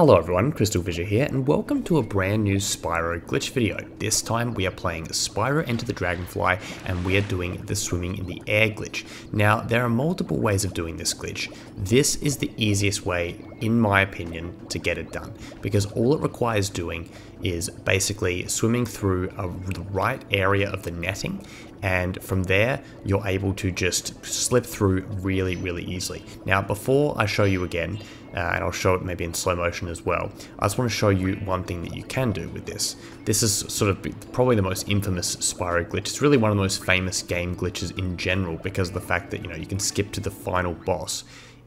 Hello everyone, Crystal Fissure here, and welcome to a brand new Spyro glitch video. This time we are playing Spyro Enter the Dragonfly, and we are doing the swimming in the air glitch. Now, there are multiple ways of doing this glitch. This is the easiest way, in my opinion, to get it done, because all it requires doing is basically swimming through a, the right area of the netting, and from there, you're able to just slip through really, really easily. Now, before I show you again, uh, and I'll show it maybe in slow motion as well. I just want to show you one thing that you can do with this. This is sort of probably the most infamous Spyro glitch. It's really one of the most famous game glitches in general because of the fact that you know you can skip to the final boss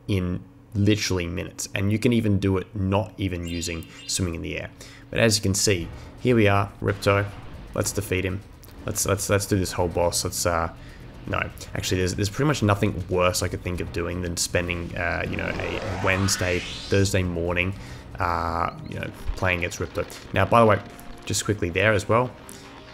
in literally minutes and you can even do it not even using swimming in the air. But as you can see, here we are, Ripto. Let's defeat him. Let's let's let's do this whole boss. Let's uh no, actually, there's, there's pretty much nothing worse I could think of doing than spending, uh, you know, a, Wednesday, Thursday morning, uh, you know, playing against Ripto. Now, by the way, just quickly there as well,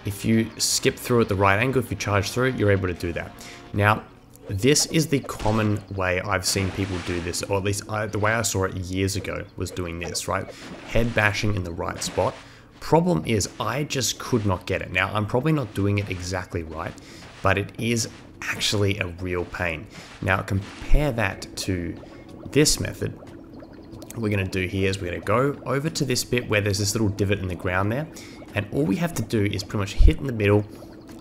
if you skip through at the right angle, if you charge through, you're able to do that. Now, this is the common way I've seen people do this, or at least I, the way I saw it years ago was doing this, right? Head bashing in the right spot. Problem is, I just could not get it. Now, I'm probably not doing it exactly right, but it is actually a real pain. Now compare that to this method. What we're going to do here is we're going to go over to this bit where there's this little divot in the ground there. And all we have to do is pretty much hit in the middle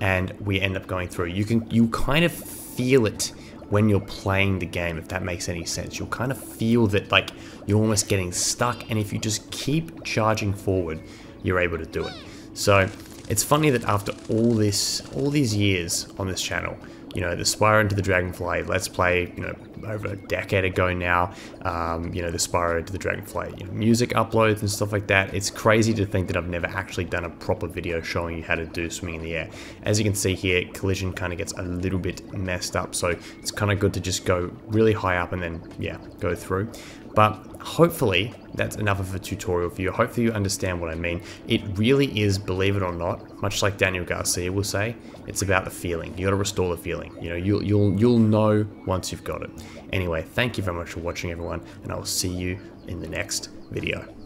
and we end up going through. You can you kind of feel it when you're playing the game, if that makes any sense. You'll kind of feel that like you're almost getting stuck and if you just keep charging forward, you're able to do it. So it's funny that after all this, all these years on this channel, you know, the Spyro Enter the Dragonfly Let's Play, you know, over a decade ago now, um, you know, the Spyro Enter the Dragonfly you know, music uploads and stuff like that. It's crazy to think that I've never actually done a proper video showing you how to do swimming in the air. As you can see here, collision kind of gets a little bit messed up, so it's kind of good to just go really high up and then, yeah, go through. But hopefully that's enough of a tutorial for you. Hopefully you understand what I mean. It really is, believe it or not, much like Daniel Garcia will say, it's about the feeling. You got to restore the feeling. You know, you'll you'll you'll know once you've got it. Anyway, thank you very much for watching, everyone, and I will see you in the next video.